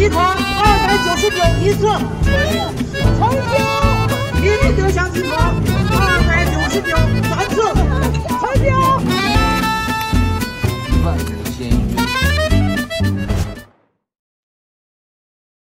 集团二百九十九一次。